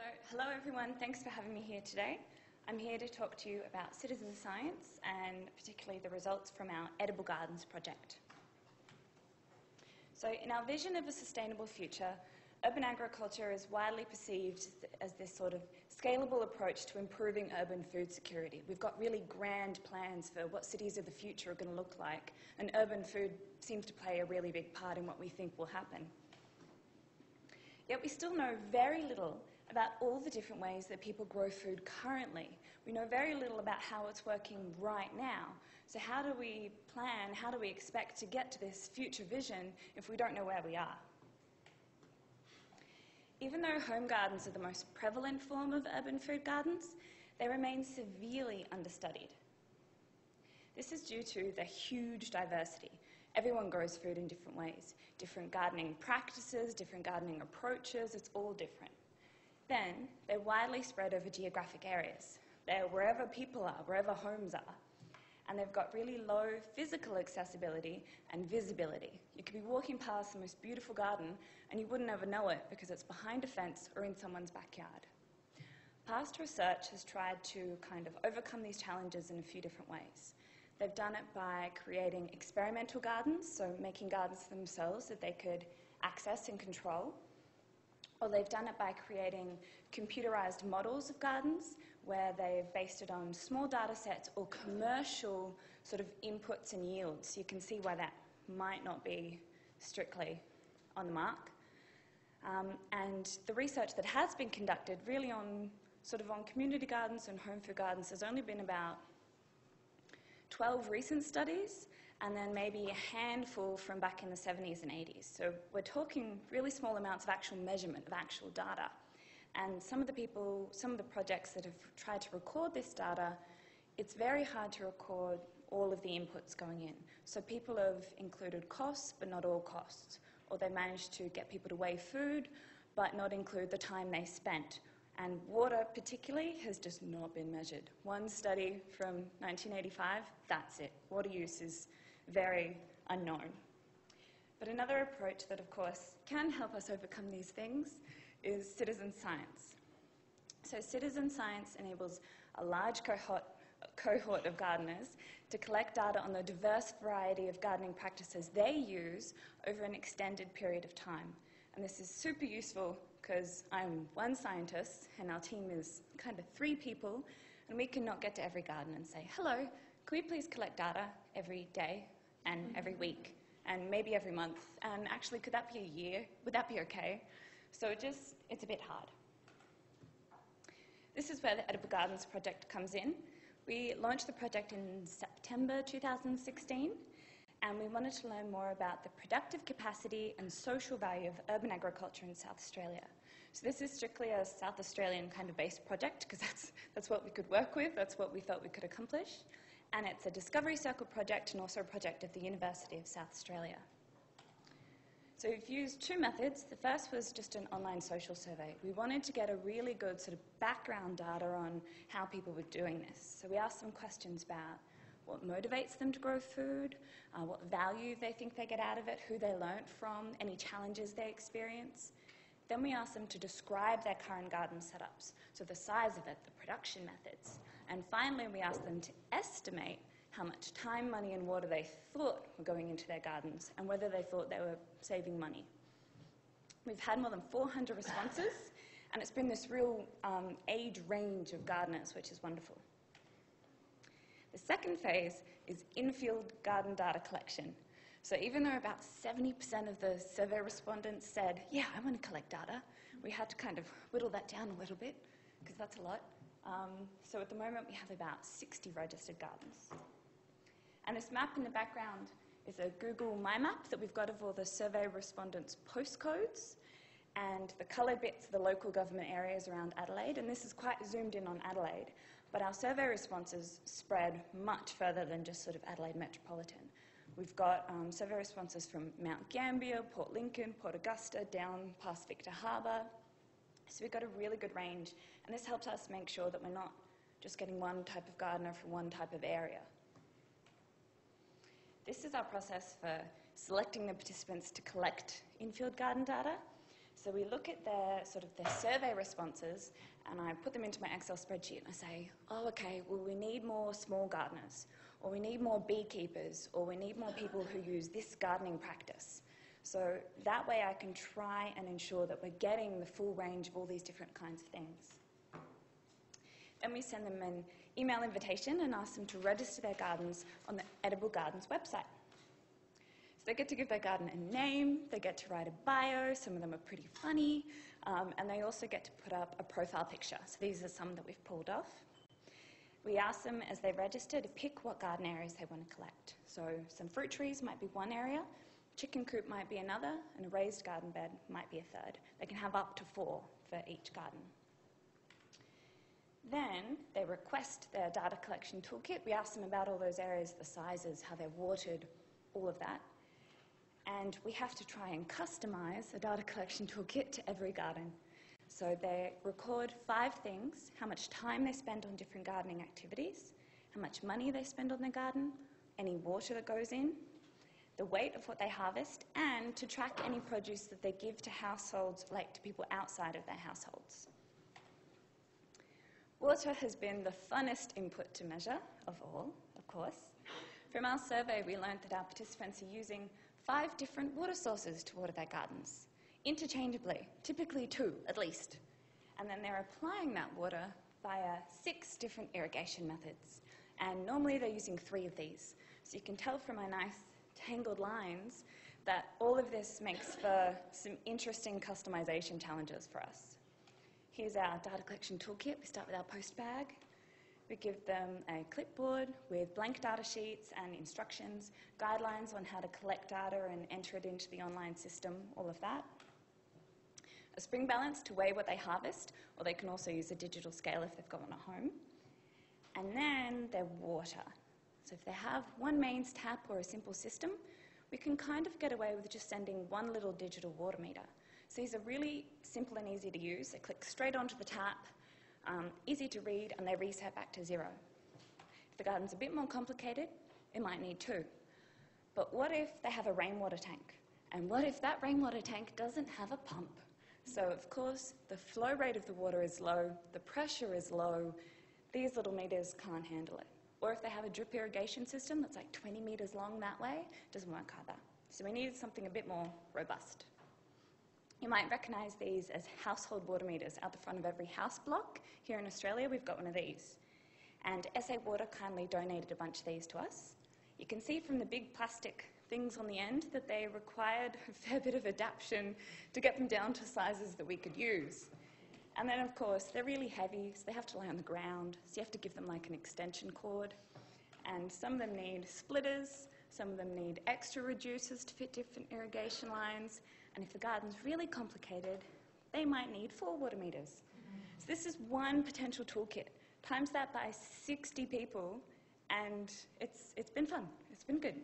So, hello everyone, thanks for having me here today. I'm here to talk to you about citizen science and particularly the results from our Edible Gardens project. So, in our vision of a sustainable future, urban agriculture is widely perceived as this sort of scalable approach to improving urban food security. We've got really grand plans for what cities of the future are going to look like, and urban food seems to play a really big part in what we think will happen. Yet we still know very little about all the different ways that people grow food currently. We know very little about how it's working right now. So, how do we plan, how do we expect to get to this future vision if we don't know where we are? Even though home gardens are the most prevalent form of urban food gardens, they remain severely understudied. This is due to the huge diversity. Everyone grows food in different ways, different gardening practices, different gardening approaches, it's all different. Then they're widely spread over geographic areas. They're wherever people are, wherever homes are. And they've got really low physical accessibility and visibility. You could be walking past the most beautiful garden and you wouldn't ever know it because it's behind a fence or in someone's backyard. Past research has tried to kind of overcome these challenges in a few different ways. They've done it by creating experimental gardens, so making gardens themselves that they could access and control. Or they've done it by creating computerized models of gardens where they've based it on small data sets or commercial sort of inputs and yields. You can see why that might not be strictly on the mark. Um, and the research that has been conducted really on sort of on community gardens and home food gardens has only been about 12 recent studies, and then maybe a handful from back in the 70s and 80s. So we're talking really small amounts of actual measurement, of actual data. And some of the people, some of the projects that have tried to record this data, it's very hard to record all of the inputs going in. So people have included costs, but not all costs. Or they managed to get people to weigh food, but not include the time they spent and water, particularly, has just not been measured. One study from 1985, that's it. Water use is very unknown. But another approach that, of course, can help us overcome these things is citizen science. So, citizen science enables a large cohort, cohort of gardeners to collect data on the diverse variety of gardening practices they use over an extended period of time. And this is super useful because I'm one scientist and our team is kind of three people, and we cannot get to every garden and say, hello, can we please collect data every day and every week and maybe every month? And actually, could that be a year? Would that be okay? So it just, it's a bit hard. This is where the Edible Gardens project comes in. We launched the project in September 2016 and we wanted to learn more about the productive capacity and social value of urban agriculture in South Australia. So this is strictly a South Australian kind of based project because that's, that's what we could work with, that's what we thought we could accomplish. And it's a Discovery Circle project and also a project of the University of South Australia. So we've used two methods. The first was just an online social survey. We wanted to get a really good sort of background data on how people were doing this. So we asked them questions about what motivates them to grow food, uh, what value they think they get out of it, who they learnt from, any challenges they experience. Then we asked them to describe their current garden setups, so the size of it, the production methods. And finally, we ask them to estimate how much time, money, and water they thought were going into their gardens and whether they thought they were saving money. We've had more than 400 responses, and it's been this real um, age range of gardeners, which is wonderful. The second phase is in-field garden data collection. So even though about 70% of the survey respondents said, yeah, I want to collect data, we had to kind of whittle that down a little bit, because that's a lot. Um, so at the moment, we have about 60 registered gardens. And this map in the background is a Google My Map that we've got of all the survey respondents' postcodes and the coloured bits are the local government areas around Adelaide, and this is quite zoomed in on Adelaide. But our survey responses spread much further than just sort of Adelaide metropolitan. We've got um, survey responses from Mount Gambier, Port Lincoln, Port Augusta, down past Victor Harbor. So we've got a really good range, and this helps us make sure that we're not just getting one type of gardener from one type of area. This is our process for selecting the participants to collect in-field garden data. So we look at their sort of their survey responses and I put them into my Excel spreadsheet and I say, oh, okay, well, we need more small gardeners, or we need more beekeepers, or we need more people who use this gardening practice. So that way I can try and ensure that we're getting the full range of all these different kinds of things. Then we send them an email invitation and ask them to register their gardens on the Edible Gardens website. So they get to give their garden a name, they get to write a bio, some of them are pretty funny, um, and they also get to put up a profile picture. So these are some that we've pulled off. We ask them as they register to pick what garden areas they want to collect. So some fruit trees might be one area, chicken coop might be another, and a raised garden bed might be a third. They can have up to four for each garden. Then they request their data collection toolkit. We ask them about all those areas, the sizes, how they're watered, all of that. And we have to try and customize a data collection toolkit to every garden. So they record five things how much time they spend on different gardening activities, how much money they spend on their garden, any water that goes in, the weight of what they harvest, and to track any produce that they give to households, like to people outside of their households. Water has been the funnest input to measure of all, of course. From our survey, we learned that our participants are using five different water sources to water their gardens, interchangeably, typically two at least. And then they're applying that water via six different irrigation methods. And normally they're using three of these. So you can tell from my nice tangled lines that all of this makes for some interesting customization challenges for us. Here's our data collection toolkit. We start with our post bag. We give them a clipboard with blank data sheets and instructions, guidelines on how to collect data and enter it into the online system, all of that. A spring balance to weigh what they harvest, or they can also use a digital scale if they've got one at home. And then their water. So if they have one mains tap or a simple system, we can kind of get away with just sending one little digital water meter. So these are really simple and easy to use. They click straight onto the tap, um, easy to read, and they reset back to zero. If the garden's a bit more complicated, it might need two. But what if they have a rainwater tank? And what if that rainwater tank doesn't have a pump? So, of course, the flow rate of the water is low, the pressure is low, these little meters can't handle it. Or if they have a drip irrigation system that's like 20 meters long that way, doesn't work either. So we needed something a bit more robust. You might recognise these as household water meters out the front of every house block. Here in Australia, we've got one of these. And SA Water kindly donated a bunch of these to us. You can see from the big plastic things on the end that they required a fair bit of adaptation to get them down to sizes that we could use. And then, of course, they're really heavy, so they have to lay on the ground, so you have to give them like an extension cord. And some of them need splitters, some of them need extra reducers to fit different irrigation lines, and if the garden's really complicated, they might need four water meters. So this is one potential toolkit. Times that by 60 people, and it's, it's been fun. It's been good.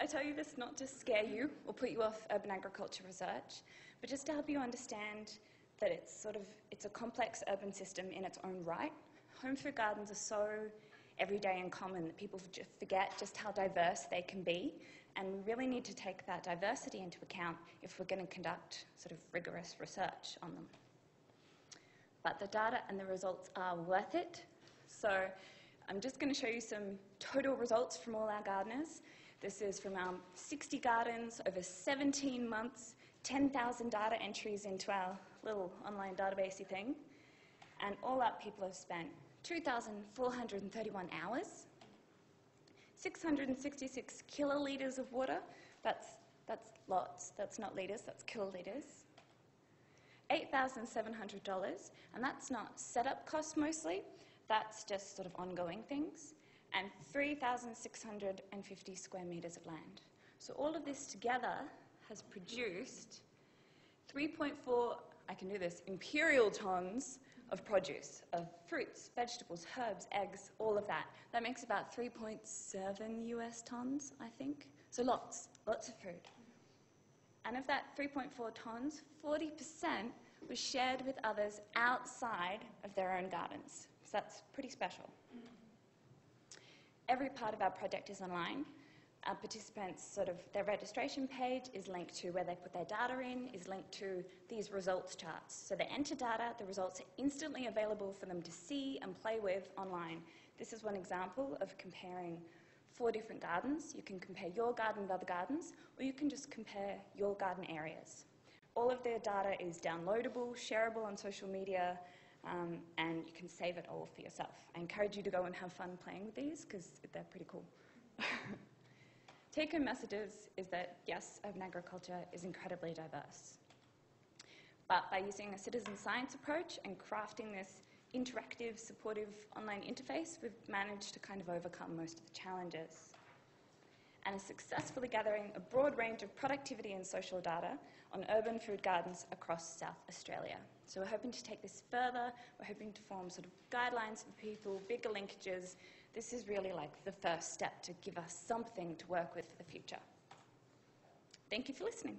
I tell you this not to scare you or put you off urban agriculture research, but just to help you understand that it's sort of it's a complex urban system in its own right. Home food gardens are so everyday and common that people forget just how diverse they can be and we really need to take that diversity into account if we're going to conduct sort of rigorous research on them. But the data and the results are worth it. So I'm just going to show you some total results from all our gardeners. This is from our 60 gardens over 17 months, 10,000 data entries into our little online databasey thing. And all up, people have spent 2,431 hours 666 kilolitres of water. That's, that's lots. That's not litres, that's kilolitres. $8,700, and that's not setup costs mostly, that's just sort of ongoing things, and 3,650 square metres of land. So all of this together has produced 3.4, I can do this, imperial tonnes of produce, of fruits, vegetables, herbs, eggs, all of that. That makes about 3.7 US tons, I think. So lots, lots of food. And of that 3.4 tons, 40% was shared with others outside of their own gardens. So that's pretty special. Every part of our project is online. Our participants, sort of their registration page is linked to where they put their data in, is linked to these results charts. So they enter data, the results are instantly available for them to see and play with online. This is one example of comparing four different gardens. You can compare your garden with other gardens, or you can just compare your garden areas. All of their data is downloadable, shareable on social media, um, and you can save it all for yourself. I encourage you to go and have fun playing with these because they're pretty cool. Take home messages is that yes, urban agriculture is incredibly diverse. But by using a citizen science approach and crafting this interactive, supportive online interface, we've managed to kind of overcome most of the challenges. And are successfully gathering a broad range of productivity and social data on urban food gardens across South Australia. So we're hoping to take this further. We're hoping to form sort of guidelines for people, bigger linkages this is really like the first step to give us something to work with for the future. Thank you for listening.